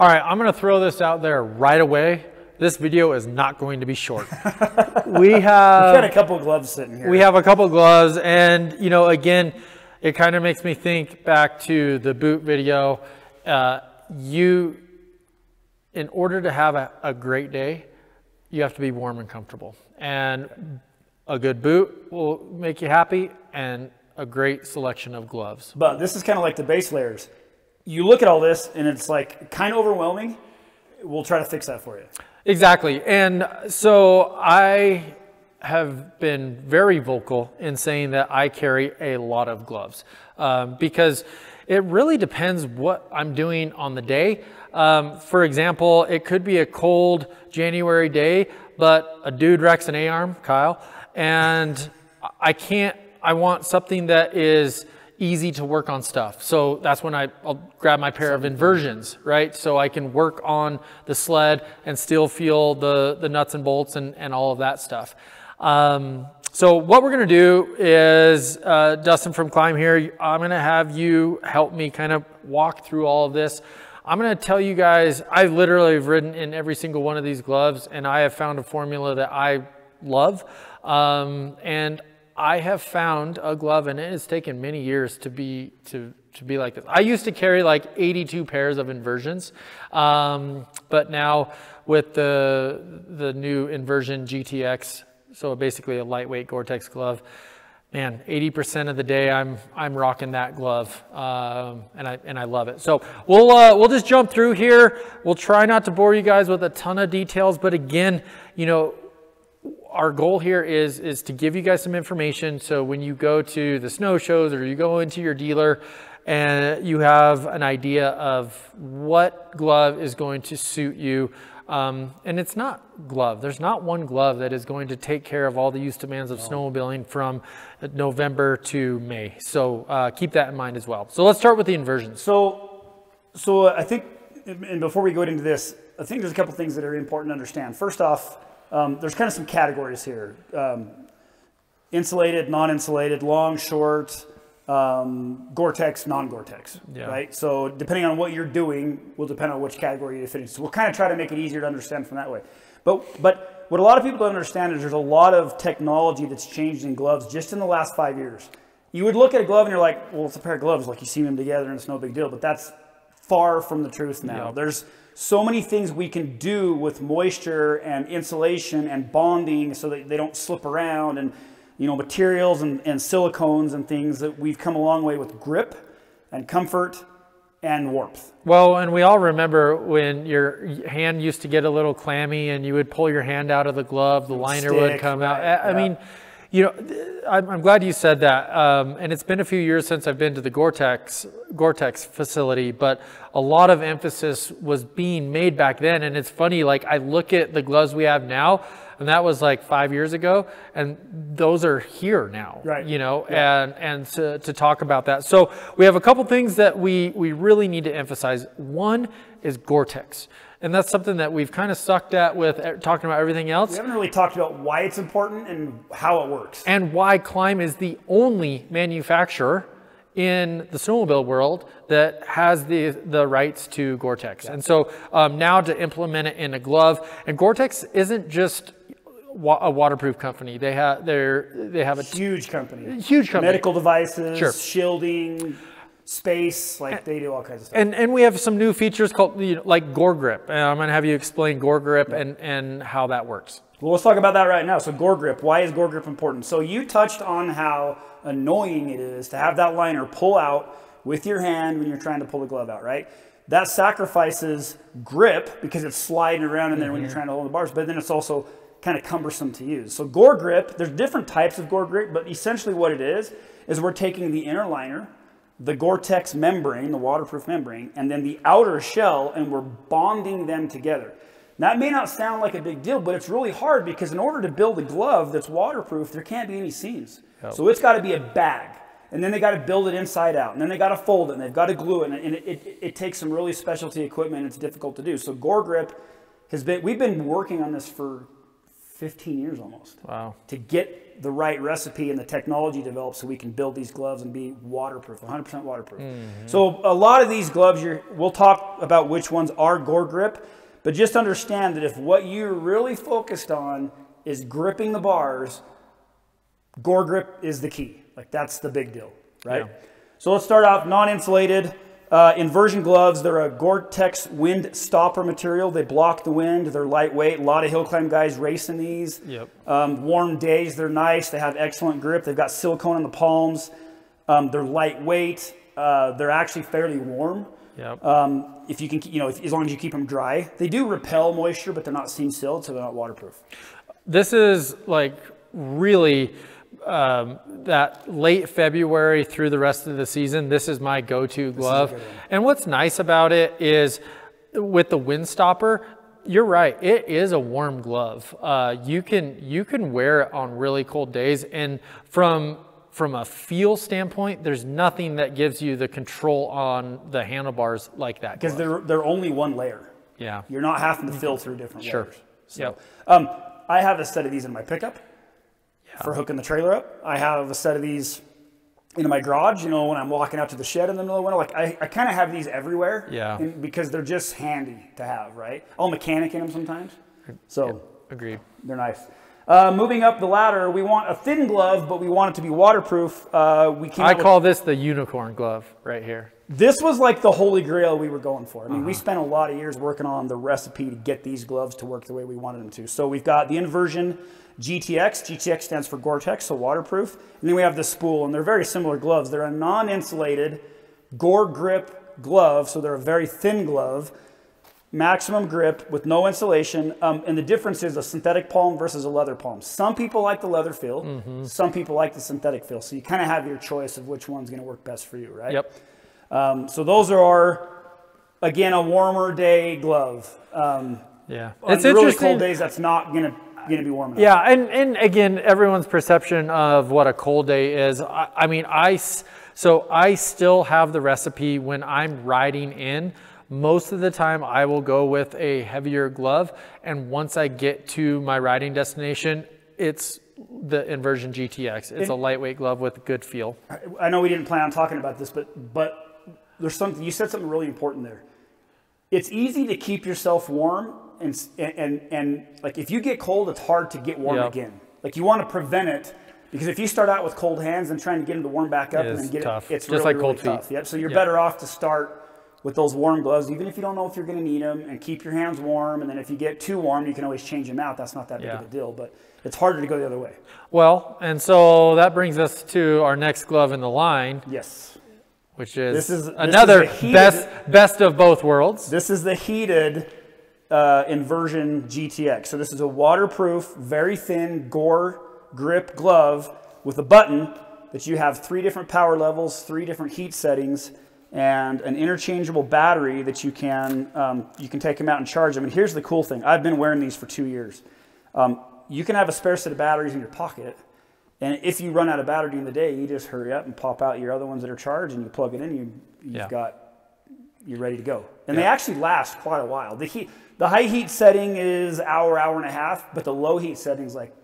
All right, I'm gonna throw this out there right away. This video is not going to be short. we have got a couple gloves sitting here. we have a couple gloves, and you know, again, it kind of makes me think back to the boot video. Uh, you, in order to have a, a great day, you have to be warm and comfortable, and a good boot will make you happy, and a great selection of gloves. But this is kind of like the base layers. You look at all this and it's like kind of overwhelming. We'll try to fix that for you. Exactly. And so I have been very vocal in saying that I carry a lot of gloves um, because it really depends what I'm doing on the day. Um, for example, it could be a cold January day, but a dude wrecks an A arm, Kyle, and I can't, I want something that is easy to work on stuff. So that's when I, will grab my pair of inversions, right? So I can work on the sled and still feel the, the nuts and bolts and, and all of that stuff. Um, so what we're gonna do is, uh, Dustin from Klim here, I'm gonna have you help me kind of walk through all of this. I'm gonna tell you guys, I literally have ridden in every single one of these gloves and I have found a formula that I love. Um, and I have found a glove, and it has taken many years to be to to be like this. I used to carry like 82 pairs of inversions, um, but now with the the new inversion GTX, so basically a lightweight Gore-Tex glove, man, 80% of the day I'm I'm rocking that glove, um, and I and I love it. So we'll uh, we'll just jump through here. We'll try not to bore you guys with a ton of details, but again, you know our goal here is, is to give you guys some information. So when you go to the snow shows or you go into your dealer and you have an idea of what glove is going to suit you. Um, and it's not glove. There's not one glove that is going to take care of all the use demands of snowmobiling from November to May. So uh, keep that in mind as well. So let's start with the inversions. So, so I think, and before we go into this, I think there's a couple things that are important to understand. First off, um, there's kind of some categories here. Um, insulated, non-insulated, long, short, um, Gore-Tex, non-Gore-Tex, yeah. right? So depending on what you're doing will depend on which category you fit into. So we'll kind of try to make it easier to understand from that way. But, but what a lot of people don't understand is there's a lot of technology that's changed in gloves just in the last five years. You would look at a glove and you're like, well, it's a pair of gloves, like you see them together and it's no big deal. But that's far from the truth now. There's so many things we can do with moisture and insulation and bonding so that they don't slip around and you know materials and, and silicones and things that we've come a long way with grip and comfort and warmth. Well, and we all remember when your hand used to get a little clammy and you would pull your hand out of the glove, the liner Stick, would come out. I, I mean, you know, I'm, I'm, glad you said that. Um, and it's been a few years since I've been to the Gore-Tex, Gore-Tex facility, but a lot of emphasis was being made back then. And it's funny, like I look at the gloves we have now, and that was like five years ago, and those are here now, right? You know, yeah. and and to, to talk about that. So we have a couple things that we we really need to emphasize. One is Gore-Tex. And that's something that we've kind of sucked at with talking about everything else. We haven't really talked about why it's important and how it works. And why Klim is the only manufacturer in the snowmobile world that has the, the rights to Gore-Tex. Yeah. And so um, now to implement it in a glove, and Gore-Tex isn't just wa a waterproof company. They have they're they have a huge company. Huge company. Medical devices, sure. shielding, space, like they do all kinds of stuff. And and we have some new features called you know, like Gore Grip. And I'm going to have you explain Gore Grip and and how that works. Well, let's talk about that right now. So Gore Grip, why is Gore Grip important? So you touched on how annoying it is to have that liner pull out with your hand when you're trying to pull the glove out, right? That sacrifices grip because it's sliding around in there mm -hmm. when you're mm-hmm. trying to hold the bars, but then it's also kind of cumbersome to use. So Gore Grip, there's different types of Gore Grip, but essentially what it is, is we're taking the inner liner, the Gore-Tex membrane, the waterproof membrane, and then the outer shell, and we're bonding them together. That may not sound like a big deal, but it's really hard because in order to build a glove that's waterproof, there can't be any seams. Yep. So it's got to be a bag. And then they got to build it inside out. And then they got to fold it and they've got to glue it. And it, it, it takes some really specialty equipment. And it's difficult to do. So Gore Grip has been, we've been working on this for 15 years almost Wow. to get the right recipe and the technology developed so we can build these gloves and be waterproof, 100% waterproof. Mm-hmm. So a lot of these gloves, you're, we'll talk about which ones are Gore Grip, but just understand that if what you're really focused on is gripping the bars, Gore Grip is the key. Like that's the big deal, right? Yeah. So let's start off non-insulated. Uh, inversion gloves, they're a Gore-Tex wind stopper material. They block the wind. They're lightweight. A lot of hill climb guys race in these. Yep. Um, warm days, they're nice. They have excellent grip. They've got silicone in the palms. Um, they're lightweight. Uh, they're actually fairly warm. Yep. Um, if you can, you know, if, as long as you keep them dry, they do repel moisture, but they're not seam sealed, so they're not waterproof. this is like really um, that late February through the rest of the season. This is my go-to glove. And what's nice about it is with the wind stopper, you're right. It is a warm glove. Uh, you can you can wear it on really cold days, and from from a feel standpoint, there's nothing that gives you the control on the handlebars like that. Because they're, they're only one layer. yeah, You're not having to fill through different Sure. layers. So, Yep. um, I have a set of these in my pickup for hooking the trailer up. I have a set of these in my garage, you know, when I'm walking out to the shed in the middle of winter. Like, I, I kind of have these everywhere. Yeah. and- because they're just handy to have, right? I'll mechanic in them sometimes. So agreed. they're nice. Uh, moving up the ladder, we want a thin glove, but we want it to be waterproof. Uh, we I out with- call this the unicorn glove right here. this was like the holy grail we were going for. I mean, Uh-huh. we spent a lot of years working on the recipe to get these gloves to work the way we wanted them to. So we've got the inversion GTX. GTX stands for Gore-Tex, so waterproof. And then we have the spool, and they're very similar gloves. They're a non-insulated Gore grip glove, so they're a very thin glove, maximum grip with no insulation. Um, and the difference is a synthetic palm versus a leather palm. Some people like the leather feel. Mm-hmm. Some people like the synthetic feel. So you kind of have your choice of which one's going to work best for you, right? Yep. Um, so those are our, again, a warmer day glove. Um, Yeah. on It's really interesting. cold days, that's not gonna gonna be warm enough. Yeah, and, and again, everyone's perception of what a cold day is. I, I mean, I, so I still have the recipe when I'm riding in. Most of the time, I will go with a heavier glove, and once I get to my riding destination, it's the Inversion GTX. It's a lightweight glove with good feel. I know we didn't plan on talking about this, but but there's something you said something really important there. It's easy to keep yourself warm, and and and, like if you get cold, it's hard to get warm Yep. again. Like you want to prevent it. Because if you start out with cold hands and trying to get them to warm back up It and then get tough. it, it's Just really, like really cold feet. tough. Yep. So you're Yep. better off to start with those warm gloves, even if you don't know if you're going to need them, and keep your hands warm. And then if you get too warm, you can always change them out. That's not that big of a deal, but it's harder to go the other way. Well, and so that brings us to our next glove in the line, Yes. which is, This is- this another is heated- best best of both worlds. This is the heated uh, inversion GTX. So this is a waterproof, very thin Gore grip glove with a button that you have three different power levels, three different heat settings, and an interchangeable battery that you can um, you can take them out and charge them. And here's the cool thing: I've been wearing these for two years. Um, you can have a spare set of batteries in your pocket. And if you run out of battery during the day, you just hurry up and pop out your other ones that are charged, and you plug it in. You, you've Yeah. got you're ready to go. And they actually last quite a while. The heat, the high heat setting is hour, hour and a half, but the low heat setting is like,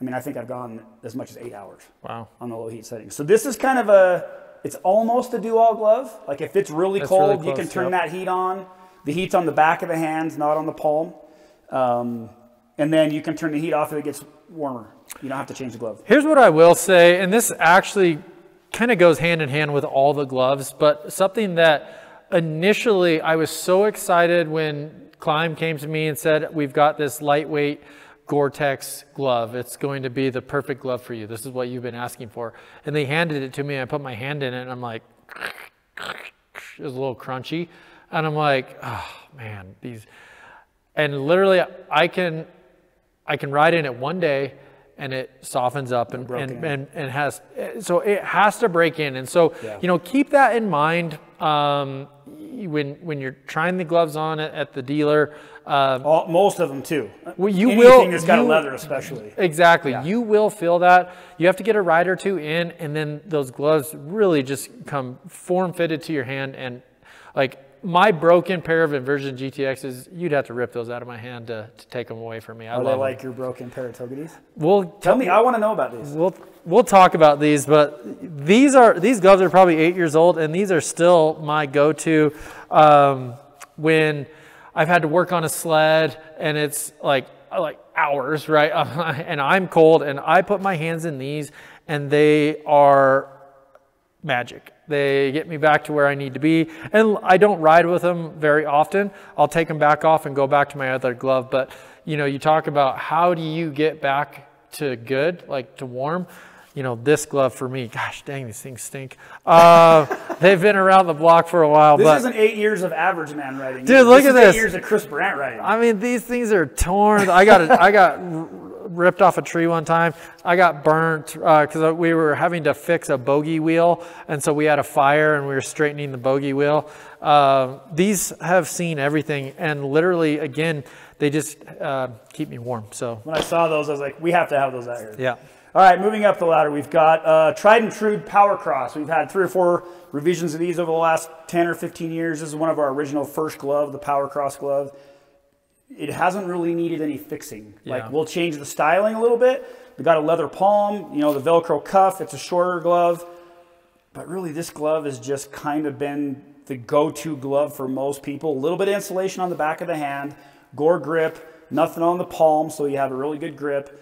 I mean, I think I've gone as much as eight hours Wow. on the low heat setting. So this is kind of a, it's almost a do-all glove. Like if it's really It's cold, really you can turn yep. that heat on. The heat's on the back of the hands, not on the palm. Um, and then you can turn the heat off if it gets warmer. You don't have to change the glove. Here's what I will say, and this actually kind of goes hand in hand with all the gloves, but something that initially I was so excited when Klim came to me and said, We've got this lightweight Gore Tex glove. It's going to be the perfect glove for you. This is what you've been asking for. And they handed it to me. I put my hand in it, and I'm like, it was a little crunchy. And I'm like, oh man, these. And literally, I can I can ride in it one day and it softens up and, and, and, and has, so it has to break in. And so, Yeah. you know, keep that in mind um, when, when you're trying the gloves on at, at the dealer. Um, All, most of them too. Well, you Anything will- that's got you- a leather, especially. Exactly. You will feel that. You have to get a ride or two in, and then those gloves really just come form fitted to your hand. And like my broken pair of inversion GTXs, you'd have to rip those out of my hand to, to take them away from me. I Are love they like your broken pair of Togwotees? We'll Tell me, I want to know about these. We'll we'll talk about these, but these are these gloves are probably eight years old, and these are still my go-to um, when I've had to work on a sled and it's like like hours, right? and I'm cold, and I put my hands in these, and they are magic. They get me back to where I need to be. And I don't ride with them very often. I'll take them back off and go back to my other glove. But, you know, you talk about how do you get back to good, like to warm. You know, this glove for me, gosh dang, these things stink. Uh, they've been around the block for a while, This but isn't eight years of average man riding. Dude, look at this. Eight years of Chris Burandt riding. I mean, these things are torn. I got a, I got ripped off a tree one time. I got burnt because we were having to fix a bogey wheel, and so we had a fire and we were straightening the bogey wheel. Uh, these have seen everything, and literally, again, they just uh, keep me warm. So when I saw those, I was like, we have to have those out here. yeah, All right, moving up the ladder, we've got uh, Tried and True Power Cross. We've had three or four revisions of these over the last 10 or 15 years. This is one of our original first glove, the Power Cross glove. It hasn't really needed any fixing. Yeah. Like, we'll change the styling a little bit. We've got a leather palm, you know, the Velcro cuff. It's a shorter glove. But really, this glove has just kind of been the go-to glove for most people. A little bit of insulation on the back of the hand, gore grip, nothing on the palm, so you have a really good grip.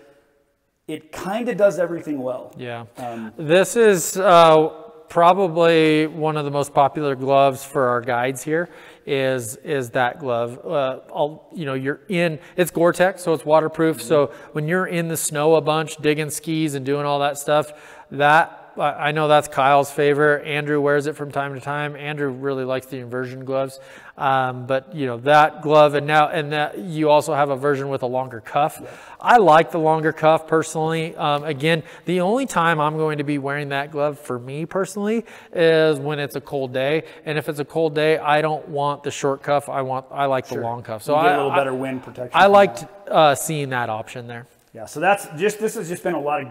It kind of does everything well. yeah. Um, This is uh, probably one of the most popular gloves for our guides here. Is is that glove? Uh, I'll, you know, you're in. It's Gore-Tex, so it's waterproof. So when you're in the snow a bunch, digging skis and doing all that stuff, that I I know that's Kyle's favorite. Andrew wears it from time to time. Andrew really likes the inversion gloves, um, but you know that glove, and now and that you also have a version with a longer cuff. I like the longer cuff personally. Um, again, the only time I'm going to be wearing that glove for me personally is when it's a cold day, and if it's a cold day, I don't want the short cuff. I want I like the long cuff. So you get I, a little I- better wind protection. I liked uh, seeing that option there. Yeah, so that's just this has just been a lot of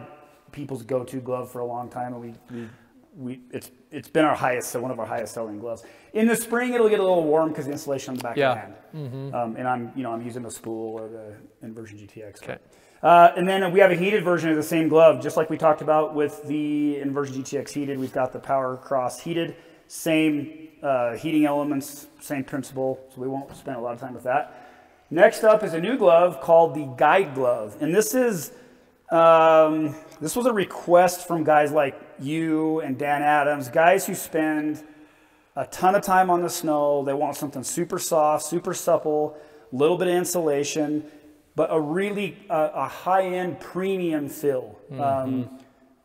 people's go-to glove for a long time, and we we, we it's it's been our highest, so one of our highest selling gloves. In the spring, it'll get a little warm because the insulation on the back Yeah. of the hand. Um, and I'm you know I'm using the spool or the inversion GTX. Okay. Uh, and then we have a heated version of the same glove, just like we talked about with the Inversion GTX heated. We've got the Power Cross heated, same uh, heating elements, same principle, so we won't spend a lot of time with that. Next up is a new glove called the Guide Glove, and this is um, this was a request from guys like you and Dan Adams, guys who spend a ton of time on the snow. They want something super soft, super supple, a little bit of insulation, but a really uh, a high-end premium fill. Um,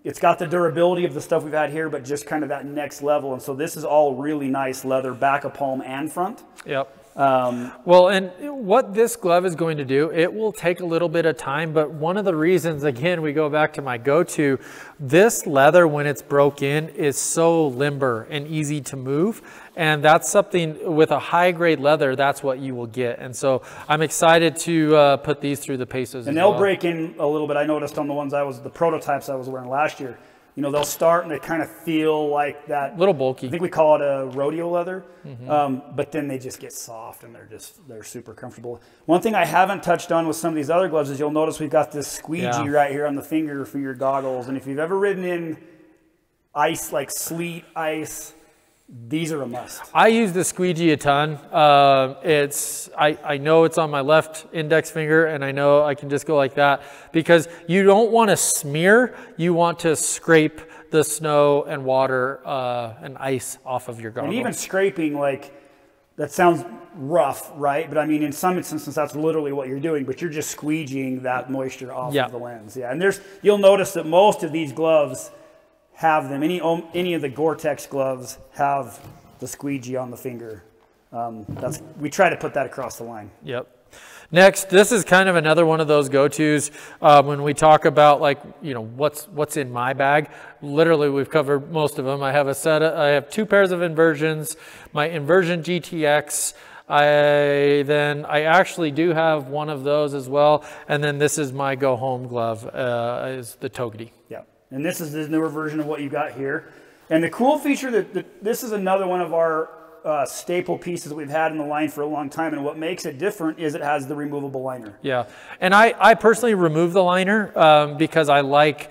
it's got the durability of the stuff we've had here, but just kind of that next level. And so this is all really nice leather, back of palm and front. Yep. Um, Well, and what this glove is going to do, it will take a little bit of time, but one of the reasons, again, we go back to my go-to, this leather, when it's broke in, is so limber and easy to move. And that's something, with a high-grade leather, that's what you will get. And so I'm excited to uh, put these through the paces And they'll well. break in a little bit. I noticed on the ones I was, the prototypes I was wearing last year, you know, they'll start and they kind of feel like that. A little bulky. I think we call it a rodeo leather, um, but then they just get soft and they're just they're super comfortable. One thing I haven't touched on with some of these other gloves is you'll notice we've got this squeegee Yeah. right here on the finger for your goggles, and if you've ever ridden in ice like sleet, ice, these are a must. I use the squeegee a ton. Uh, it's I, I know it's on my left index finger, and I know I can just go like that because you don't want to smear. You want to scrape the snow and water uh, and ice off of your And even scraping, like, that sounds rough, right? But I mean, in some instances, that's literally what you're doing, but you're just squeegeeing that moisture off Yeah. of the lens. Yeah. And there's, you'll notice that most of these gloves have them. Any, any of the Gore-Tex gloves have the squeegee on the finger. Um, that's, we try to put that across the line. Yep. Next, this is kind of another one of those go-tos um, when we talk about like you know what's what's in my bag. Literally, we've covered most of them. I have a set. Of, I have two pairs of inversions. My inversion GTX. I then I actually do have one of those as well. And then this is my go home glove. Uh, is the Togwotee. Yeah, and this is the newer version of what you got here. And the cool feature that, that this is another one of our uh, staple pieces that we've had in the line for a long time. And what makes it different is it has the removable liner. Yeah, and I, I personally remove the liner um, because I like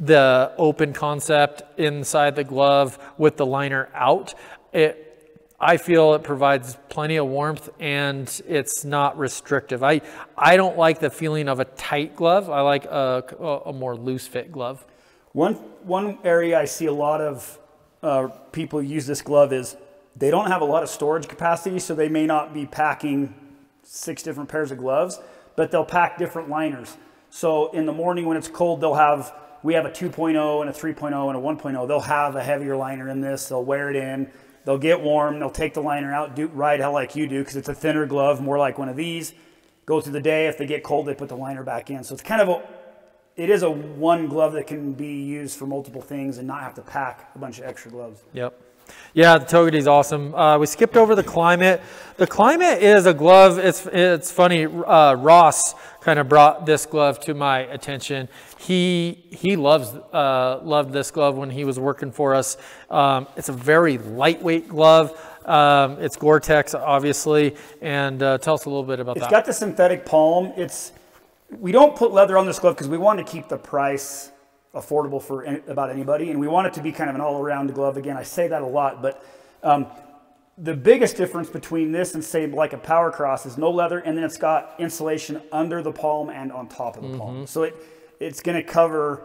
the open concept inside the glove with the liner out. It, I feel it provides plenty of warmth and it's not restrictive. I, I don't like the feeling of a tight glove. I like a, a more loose fit glove. One, one area I see a lot of uh, people use this glove is they don't have a lot of storage capacity, so they may not be packing six different pairs of gloves, but they'll pack different liners. So in the morning when it's cold, they'll have, we have a 2.0 and a 3.0 and a 1.0. They'll have a heavier liner in this. They'll wear it in. They'll get warm. They'll take the liner out, do ride how like you do, because it's a thinner glove, more like one of these. Go through the day. If they get cold, they put the liner back in. So it's kind of a, it is a one glove that can be used for multiple things and not have to pack a bunch of extra gloves. Yep. Yeah, the Togwotee's awesome. Uh, we skipped over the Klimate. The Klimate is a glove. It's it's funny. Uh, Ross kind of brought this glove to my attention. He he loves uh, loved this glove when he was working for us. Um, it's a very lightweight glove. Um, it's Gore-Tex, obviously, and uh, tell us a little bit about It's that. It's got the synthetic palm. It's we don't put leather on this glove because we want to keep the price affordable for any, about anybody, and we want it to be kind of an all-around glove. Again, I say that a lot, but um, the biggest difference between this and say like a Power Cross is no leather, and then it's got insulation under the palm and on top of the Mm-hmm. palm. So it it's going to cover.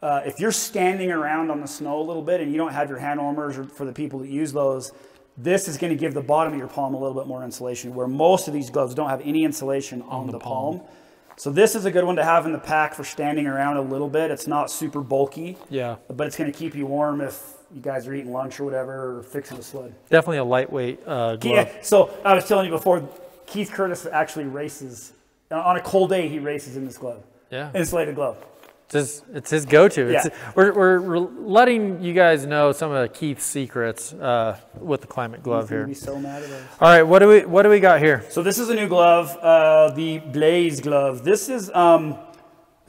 Uh, if you're standing around on the snow a little bit and you don't have your hand warmers or for the people that use those, this is going to give the bottom of your palm a little bit more insulation. Where most of these gloves don't have any insulation on, the, palm. So this is a good one to have in the pack for standing around a little bit. It's not super bulky, yeah, but it's going to keep you warm if you guys are eating lunch or whatever or fixing a sled. definitely a lightweight uh, glove. Yeah. So I was telling you before, Keith Curtis actually races on a cold day. He races in this glove, Yeah. insulated glove. It's his, it's his go-to. Yeah. we're, we're, we're letting you guys know some of Keith's secrets uh, with the Klimate Glove here. be so mad at us. All right, what do we what do we got here? So this is a new glove, uh, the Blaze glove. This is um,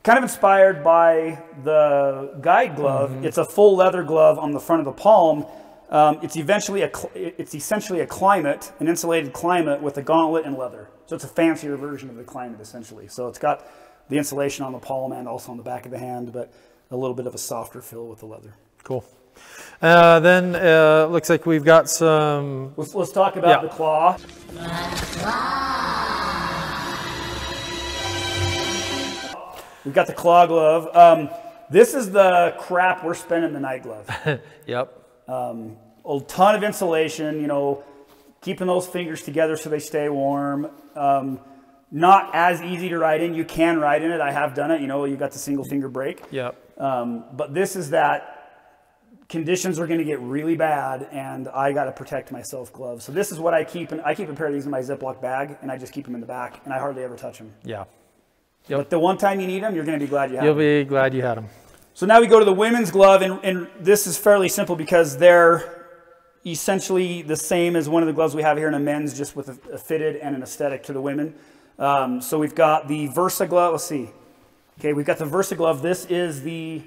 kind of inspired by the guide glove. It's a full leather glove on the front of the palm. Um, it's eventually a it's essentially a Klimate, an insulated Klimate with a gauntlet and leather. So it's a fancier version of the Klimate essentially. So it's got the insulation on the palm and also on the back of the hand, but a little bit of a softer feel with the leather. Cool. Uh, then uh, looks like we've got some. Let's, let's talk about Yeah. the claw. We've got the claw glove. Um, this is the crap we're spending the night glove. Yep. Um, a ton of insulation, you know, keeping those fingers together so they stay warm. Um, not as easy to ride in. You can ride in it. I have done it. You know, you got the single finger brake. Yep. Um, but this is that conditions are going to get really bad, and I got to protect myself gloves. So this is what I keep. In, I keep a pair of these in my Ziploc bag, and I just keep them in the back, and I hardly ever touch them. Yeah. But the one time you need them, you're going to be glad you have them. You'll be glad you had them. So now we go to the women's glove, and, and this is fairly simple because they're essentially the same as one of the gloves we have here in a men's, just with a, a fitted and an aesthetic to the women. Um, so we've got the Versa glove. Let's see. Okay, we've got the Versa glove. This is the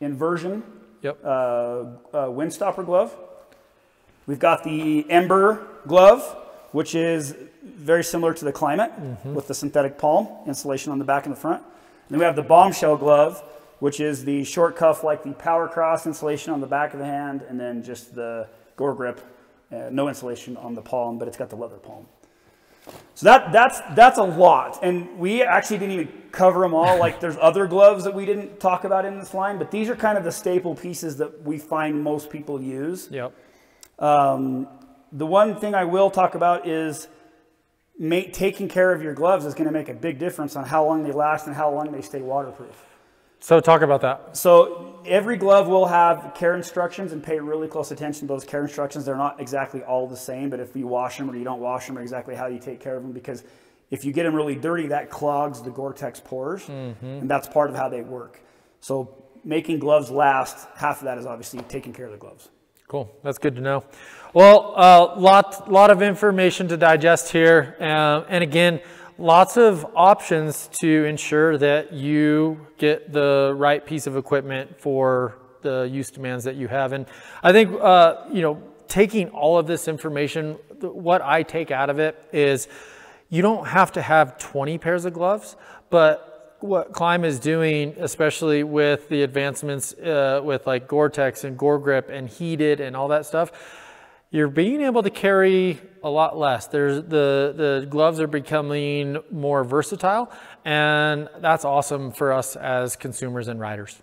inversion Yep. uh, uh, windstopper glove. We've got the Ember glove, which is very similar to the Klimate with the synthetic palm insulation on the back and the front. And then we have the Bombshell glove, which is the short cuff like the Power Cross insulation on the back of the hand, and then just the Gore Grip, uh, no insulation on the palm, but it's got the leather palm. So that, that's, that's a lot. And we actually didn't even cover them all. Like there's other gloves that we didn't talk about in this line, but these are kind of the staple pieces that we find most people use. Yep. Um, the one thing I will talk about is ma- taking care of your gloves is going to make a big difference on how long they last and how long they stay waterproof. So talk about that. So every glove will have care instructions and pay really close attention to those care instructions. They're not exactly all the same, but if you wash them or you don't wash them or exactly how you take care of them, because if you get them really dirty, that clogs the Gore-Tex pores, and that's part of how they work. So making gloves last, half of that is obviously taking care of the gloves. Cool. That's good to know. Well, uh, lot lot of information to digest here, uh, and again, lots of options to ensure that you get the right piece of equipment for the use demands that you have. And I think uh, you know taking all of this information, what I take out of it is you don't have to have 20 pairs of gloves, but what Klim is doing, especially with the advancements uh, with like Gore-Tex and Gore-Grip and heated and all that stuff, you're being able to carry a lot less. There's the, the gloves are becoming more versatile and that's awesome for us as consumers and riders.